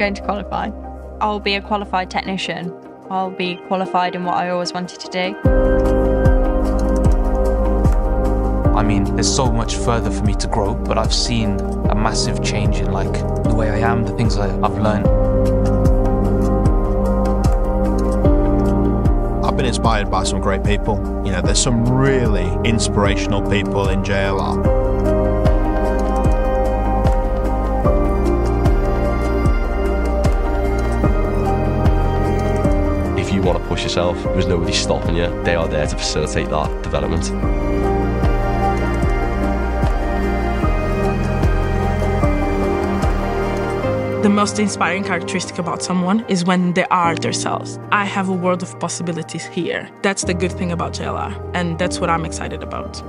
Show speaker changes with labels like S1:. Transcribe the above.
S1: going to qualify. I'll be a qualified technician. I'll be qualified in what I always wanted to do.
S2: I mean, there's so much further for me to grow, but I've seen a massive change in like the way I am, the things I, I've learned.
S3: I've been inspired by some great people. You know, there's some really inspirational people in JLR.
S4: Want to push yourself, there's nobody stopping you. They are there to facilitate that development.
S5: The most inspiring characteristic about someone is when they are themselves. I have a world of possibilities here. That's the good thing about JLR, and that's what I'm excited about.